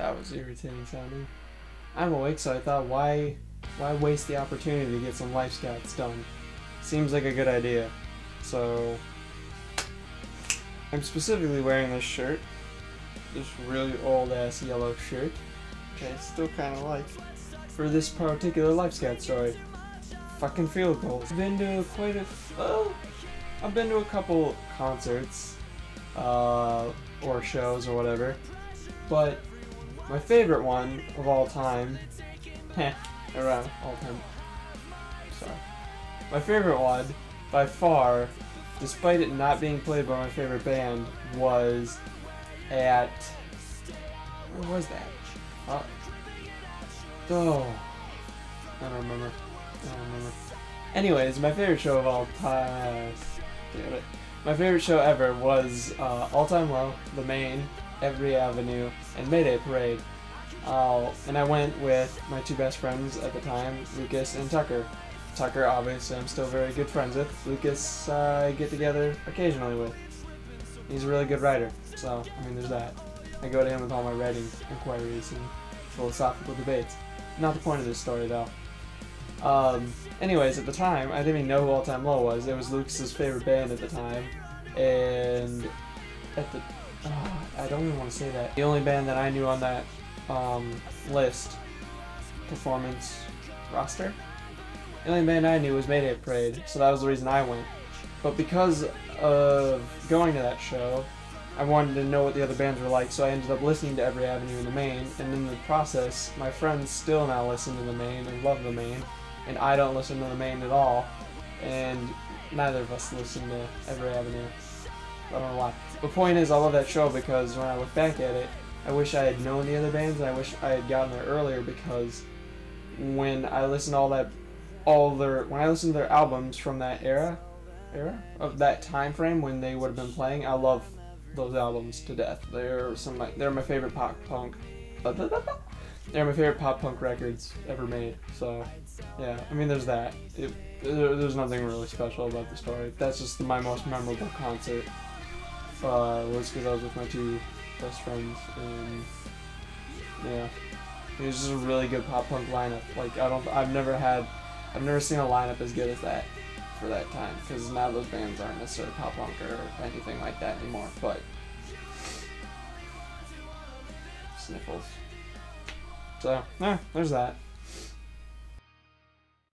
That was irritating sounding. I'm awake, so I thought, why, why waste the opportunity to get some Life Scouts done? Seems like a good idea. So, I'm specifically wearing this shirt. This really old ass yellow shirt. I still kind of like. For this particular Life Scout story. Fucking field goals. I've been to quite a. Well, I've been to a couple concerts. Uh, or shows or whatever. But my favorite one of all time, heh, around all time. Sorry. My favorite one, by far, despite it not being played by my favorite band, was at where was that? Uh, oh, I don't remember. I don't remember. Anyways, my favorite show of all time. Damn it. My favorite show ever was uh, All Time Low, The Maine, Every Avenue, and Mayday Parade. Uh, and I went with my two best friends at the time, Lucas and Tucker. Tucker, obviously, I'm still very good friends with. Lucas, uh, I get together occasionally with. He's a really good writer, so, I mean, there's that. I go to him with all my writing inquiries and philosophical debates. Not the point of this story, though. Um, anyways, at the time, I didn't even know who All Time Low was. It was Lucas's favorite band at the time, and at the I don't even want to say that. The only band that I knew on that um, list, performance roster, the only band I knew was Mayday Parade, so that was the reason I went. But because of going to that show, I wanted to know what the other bands were like, so I ended up listening to Every Avenue in the Maine, and in the process, my friends still now listen to the Maine and love the Maine, and I don't listen to the Maine at all, and neither of us listen to Every Avenue. I don't know why. The point is, I love that show because when I look back at it, I wish I had known the other bands, and I wish I had gotten there earlier because when I listened to all that, all their, when I listened to their albums from that era, era of that time frame when they would have been playing, I love those albums to death. They're some like they're my favorite pop punk. They're my favorite pop punk records ever made. So, yeah, I mean, there's that. It, there, there's nothing really special about the story. That's just my most memorable concert. Uh, was because I was with my two best friends, and yeah, it was just a really good pop punk lineup. Like I don't, I've never had, I've never seen a lineup as good as that for that time. Because now those bands aren't necessarily pop punk or anything like that anymore. But sniffles. So, yeah, there's that.